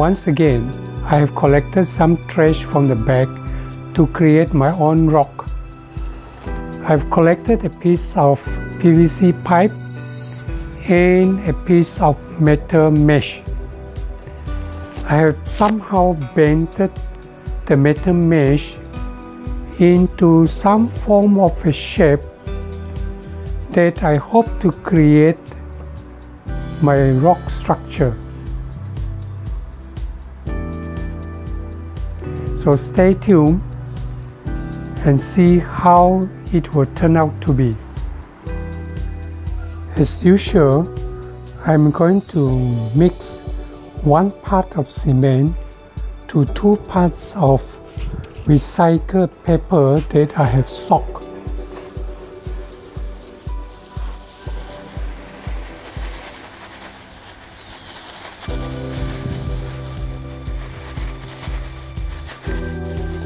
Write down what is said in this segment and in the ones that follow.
Once again, I have collected some trash from the bag to create my own rock. I've collected a piece of PVC pipe and a piece of metal mesh. I have somehow bended the metal mesh into some form of a shape that I hope to create my rock structure. So stay tuned and see how it will turn out to be. As usual, I'm going to mix one part of cement to two parts of recycled paper that I have soaked.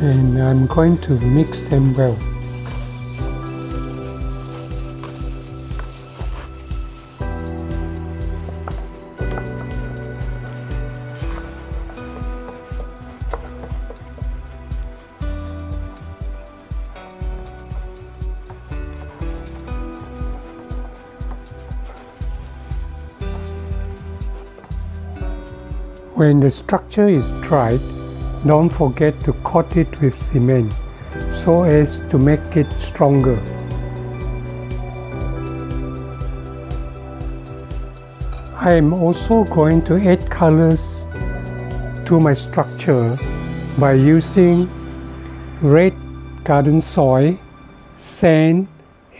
And I'm going to mix them well. When the structure is dried, don't forget to coat it with cement so as to make it stronger. I am also going to add colors to my structure by using red garden soil, sand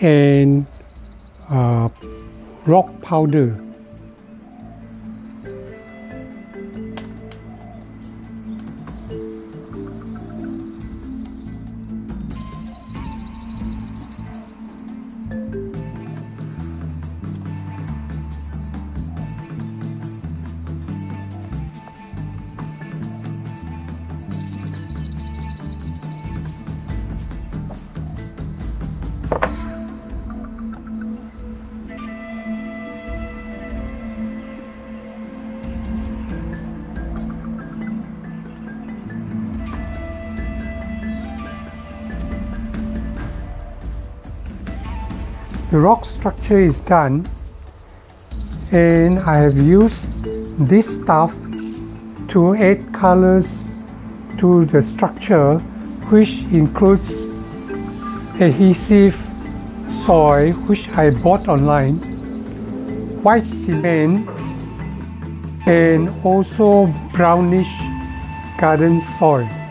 and uh, rock powder. The rock structure is done and I have used this stuff to add colors to the structure which includes adhesive soil which I bought online, white cement and also brownish garden soil.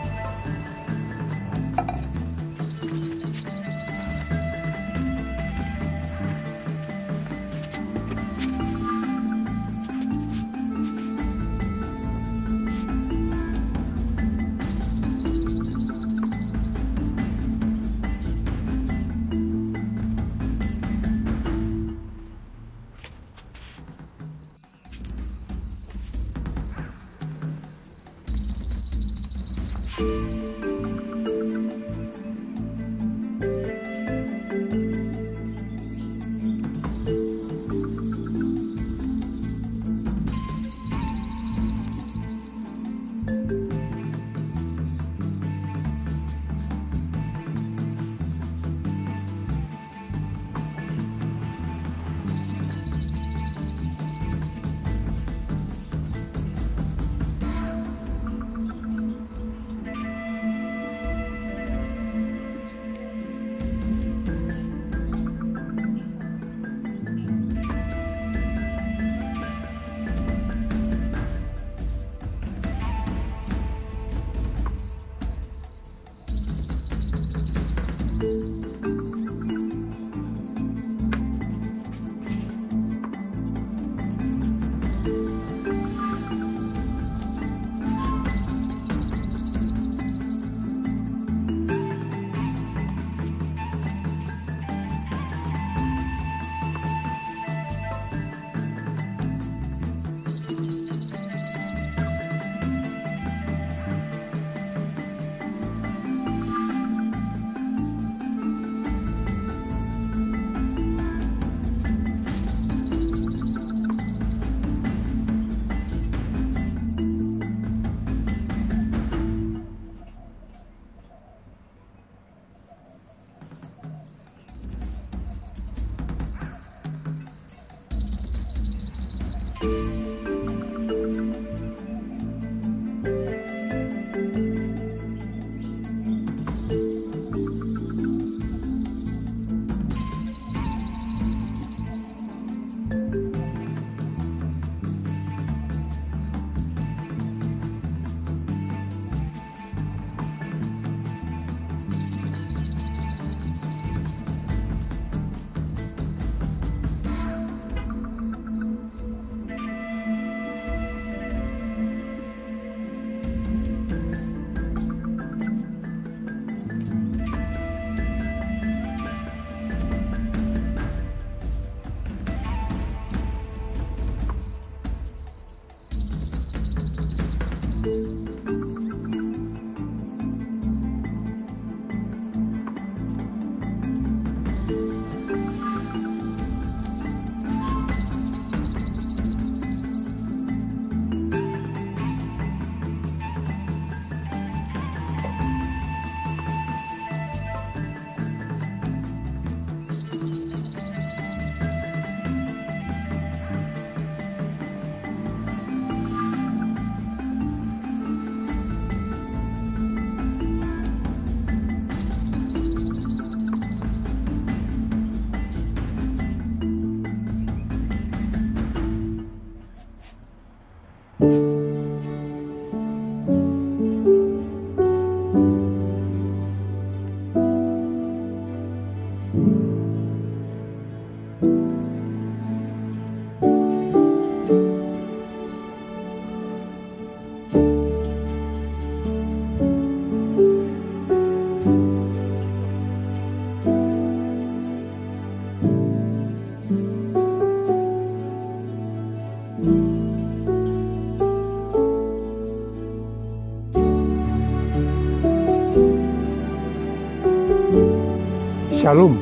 Shalom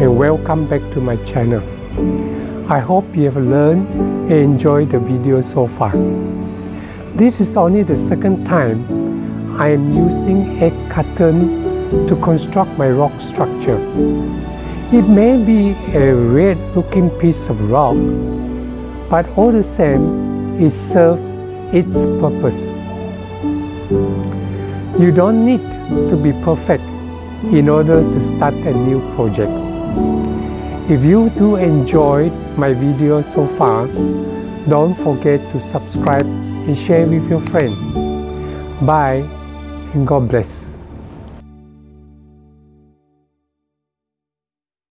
and welcome back to my channel. I hope you have learned and enjoyed the video so far. This is only the second time I am using egg carton to construct my rock structure. It may be a weird looking piece of rock, but all the same, it serves its purpose. You don't need to be perfect in order to start a new project. If you do enjoy my video so far, don't forget to subscribe and share with your friends. Bye and God bless.